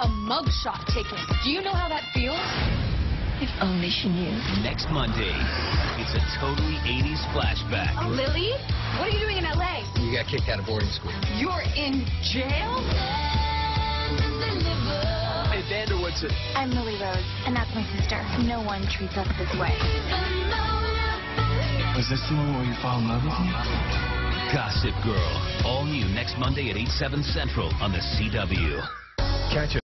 a mugshot taken. Do you know how that feels? If only she knew. Next Monday, it's a totally 80s flashback. Oh, Lily? What are you doing in L.A.? You got kicked out of boarding school. You're in jail? Hey, Vander, what's it? I'm Lily Rhodes, and that's my sister. No one treats us this way. Was this the one where you fall in love with me? Gossip Girl. All new next Monday at 8, 7 central on the CW. Catch it.